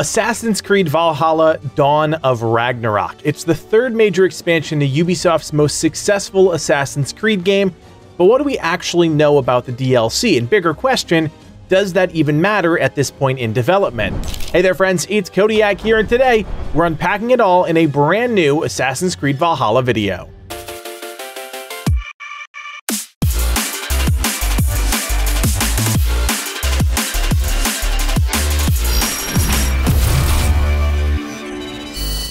Assassin's Creed Valhalla Dawn of Ragnarok. It's the third major expansion to Ubisoft's most successful Assassin's Creed game, but what do we actually know about the DLC? And bigger question, does that even matter at this point in development? Hey there friends, it's Codiak here and today we're unpacking it all in a brand new Assassin's Creed Valhalla video.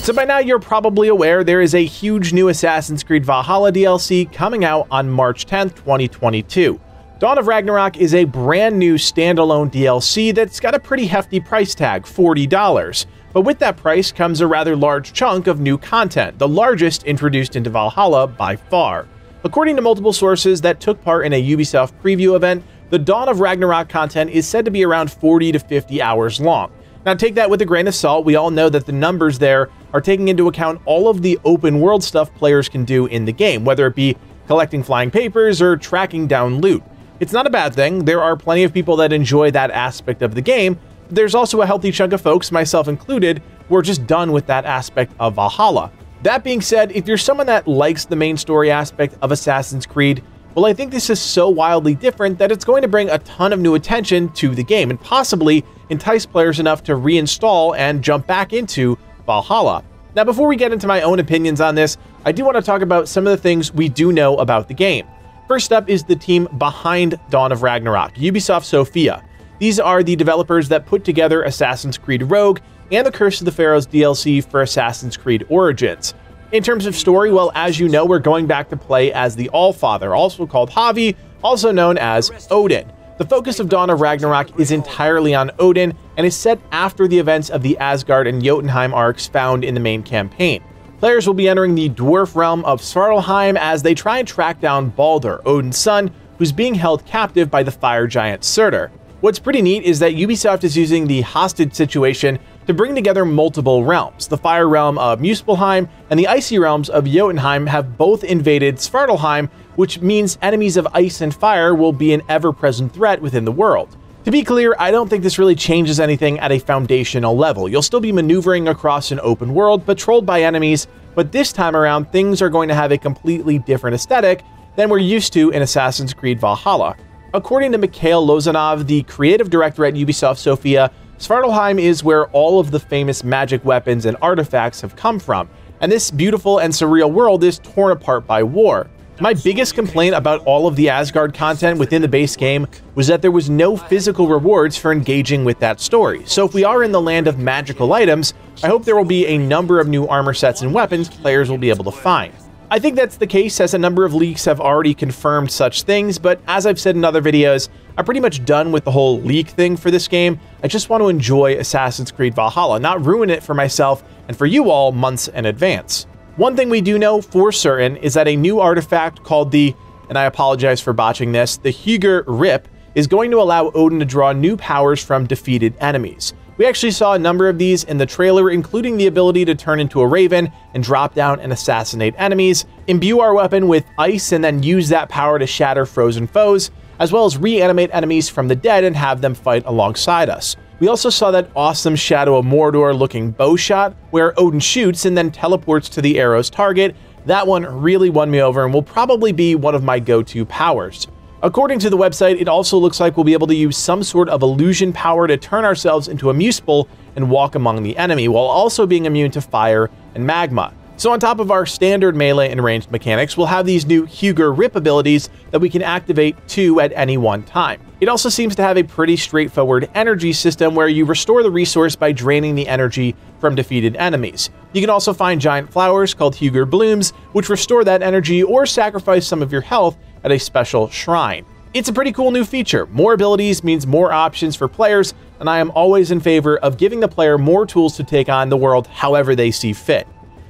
So by now you're probably aware there is a huge new Assassin's Creed Valhalla DLC coming out on March 10th, 2022. Dawn of Ragnarok is a brand new standalone DLC that's got a pretty hefty price tag, $40. But with that price comes a rather large chunk of new content, the largest introduced into Valhalla by far. According to multiple sources that took part in a Ubisoft preview event, the Dawn of Ragnarok content is said to be around 40 to 50 hours long. Now, take that with a grain of salt. We all know that the numbers there are taking into account all of the open world stuff players can do in the game, whether it be collecting flying papers or tracking down loot. It's not a bad thing. There are plenty of people that enjoy that aspect of the game. There's also a healthy chunk of folks, myself included, who are just done with that aspect of Valhalla. That being said, if you're someone that likes the main story aspect of Assassin's Creed, well, I think this is so wildly different that it's going to bring a ton of new attention to the game and possibly entice players enough to reinstall and jump back into Valhalla. Now, before we get into my own opinions on this, I do want to talk about some of the things we do know about the game. First up is the team behind Dawn of Ragnarok, Ubisoft Sofia. These are the developers that put together Assassin's Creed Rogue and the Curse of the Pharaohs DLC for Assassin's Creed Origins. In terms of story, well, as you know, we're going back to play as the Allfather, also called Havi, also known as Odin. The focus of Dawn of Ragnarok is entirely on Odin and is set after the events of the Asgard and Jotunheim arcs found in the main campaign. Players will be entering the dwarf realm of Svartalfheim as they try and track down Baldur, Odin's son, who's being held captive by the fire giant Surtur. What's pretty neat is that Ubisoft is using the hostage situation to bring together multiple realms. The fire realm of Muspelheim and the icy realms of Jotunheim have both invaded Svartalfheim, which means enemies of ice and fire will be an ever-present threat within the world. To be clear, I don't think this really changes anything at a foundational level. You'll still be maneuvering across an open world, patrolled by enemies, but this time around, things are going to have a completely different aesthetic than we're used to in Assassin's Creed Valhalla. According to Mikhail Lozanov, the creative director at Ubisoft Sofia, Svartalfheim is where all of the famous magic weapons and artifacts have come from, and this beautiful and surreal world is torn apart by war. My biggest complaint about all of the Asgard content within the base game was that there was no physical rewards for engaging with that story. So if we are in the land of magical items, I hope there will be a number of new armor sets and weapons players will be able to find. I think that's the case as a number of leaks have already confirmed such things, but as I've said in other videos, I'm pretty much done with the whole leak thing for this game. I just want to enjoy Assassin's Creed Valhalla, not ruin it for myself and for you all months in advance. One thing we do know for certain is that a new artifact called the, and I apologize for botching this, the Hugr Rip is going to allow Odin to draw new powers from defeated enemies. We actually saw a number of these in the trailer, including the ability to turn into a raven and drop down and assassinate enemies, imbue our weapon with ice and then use that power to shatter frozen foes, as well as reanimate enemies from the dead and have them fight alongside us. We also saw that awesome Shadow of Mordor looking bow shot, where Odin shoots and then teleports to the arrow's target. That one really won me over and will probably be one of my go-to powers. According to the website, it also looks like we'll be able to use some sort of illusion power to turn ourselves into a Muspel and walk among the enemy, while also being immune to fire and magma. So on top of our standard melee and ranged mechanics, we'll have these new Hugr Rip abilities that we can activate two at any one time. It also seems to have a pretty straightforward energy system where you restore the resource by draining the energy from defeated enemies. You can also find giant flowers called Hugr Blooms, which restore that energy or sacrifice some of your health at a special shrine. It's a pretty cool new feature. More abilities means more options for players, and I am always in favor of giving the player more tools to take on the world however they see fit.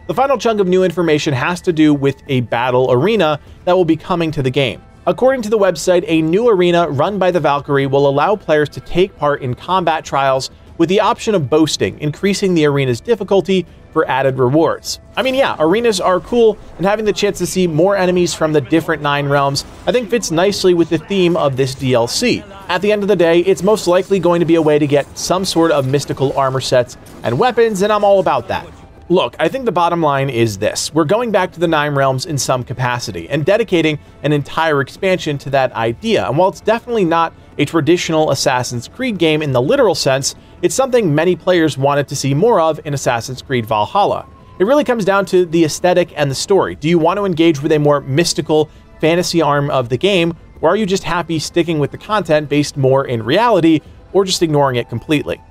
The final chunk of new information has to do with a battle arena that will be coming to the game. According to the website, a new arena run by the Valkyrie will allow players to take part in combat trials with the option of boasting, increasing the arena's difficulty for added rewards. I mean, yeah, arenas are cool, and having the chance to see more enemies from the different Nine Realms, I think fits nicely with the theme of this DLC. At the end of the day, it's most likely going to be a way to get some sort of mystical armor sets and weapons, and I'm all about that. Look, I think the bottom line is this. We're going back to the Nine Realms in some capacity and dedicating an entire expansion to that idea. And while it's definitely not a traditional Assassin's Creed game in the literal sense, it's something many players wanted to see more of in Assassin's Creed Valhalla. It really comes down to the aesthetic and the story. Do you want to engage with a more mystical fantasy arm of the game, or are you just happy sticking with the content based more in reality, or just ignoring it completely?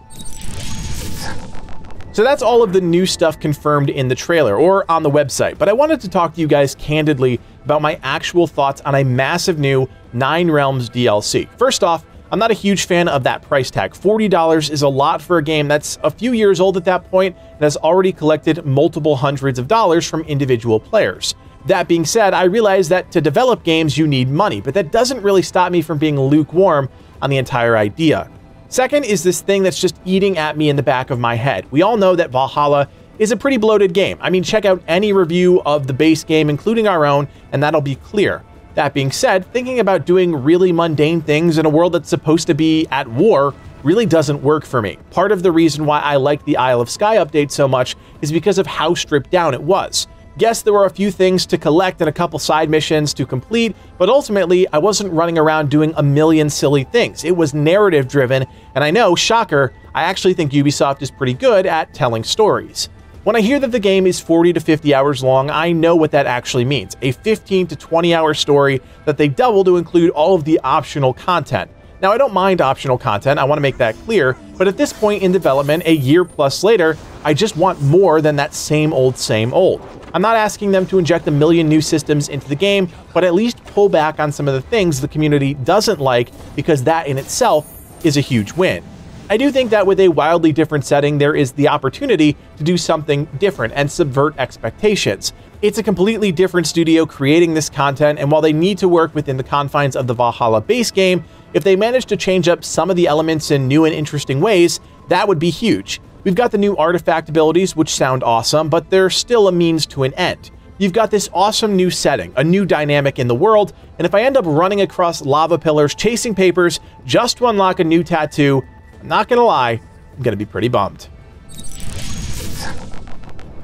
So that's all of the new stuff confirmed in the trailer or on the website, but I wanted to talk to you guys candidly about my actual thoughts on a massive new Nine Realms DLC. First off, I'm not a huge fan of that price tag. $40 is a lot for a game that's a few years old at that point and has already collected multiple hundreds of dollars from individual players. That being said, I realize that to develop games you need money, but that doesn't really stop me from being lukewarm on the entire idea. Second is this thing that's just eating at me in the back of my head. We all know that Valhalla is a pretty bloated game. I mean, check out any review of the base game, including our own, and that'll be clear. That being said, thinking about doing really mundane things in a world that's supposed to be at war really doesn't work for me. Part of the reason why I like the Isle of Skye update so much is because of how stripped down it was. Yes, there were a few things to collect and a couple side missions to complete, but ultimately, I wasn't running around doing a million silly things. It was narrative driven, and I know, shocker, I actually think Ubisoft is pretty good at telling stories. When I hear that the game is 40 to 50 hours long, I know what that actually means. A 15 to 20 hour story that they double to include all of the optional content. Now, I don't mind optional content, I want to make that clear, but at this point in development, a year plus later, I just want more than that same old, same old. I'm not asking them to inject a million new systems into the game, but at least pull back on some of the things the community doesn't like because that in itself is a huge win. I do think that with a wildly different setting, there is the opportunity to do something different and subvert expectations. It's a completely different studio creating this content, and while they need to work within the confines of the Valhalla base game, if they manage to change up some of the elements in new and interesting ways, that would be huge. We've got the new artifact abilities, which sound awesome, but they're still a means to an end. You've got this awesome new setting, a new dynamic in the world, and if I end up running across lava pillars chasing papers just to unlock a new tattoo, I'm not gonna lie, I'm gonna be pretty bummed.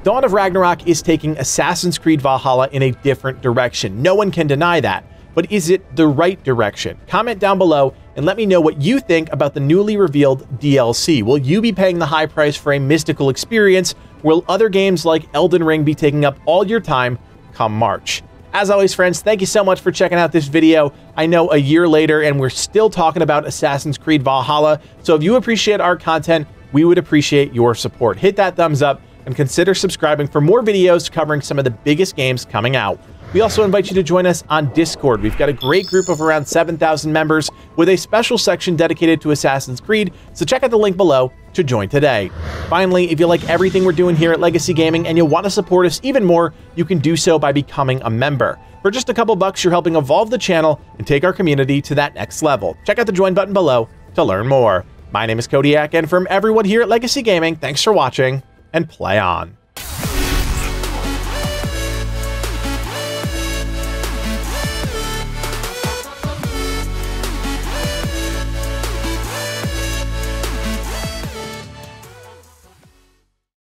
Dawn of Ragnarok is taking Assassin's Creed Valhalla in a different direction. No one can deny that. But is it the right direction? Comment down below and let me know what you think about the newly revealed DLC. Will you be paying the high price for a mystical experience? Will other games like Elden Ring be taking up all your time come March? As always, friends, thank you so much for checking out this video. I know a year later and we're still talking about Assassin's Creed Valhalla, so if you appreciate our content, we would appreciate your support. Hit that thumbs up and consider subscribing for more videos covering some of the biggest games coming out. We also invite you to join us on Discord. We've got a great group of around 7,000 members with a special section dedicated to Assassin's Creed, so check out the link below to join today. Finally, if you like everything we're doing here at Legacy Gaming and you want to support us even more, you can do so by becoming a member. For just a couple bucks, you're helping evolve the channel and take our community to that next level. Check out the join button below to learn more. My name is Codiak, and from everyone here at Legacy Gaming, thanks for watching and play on.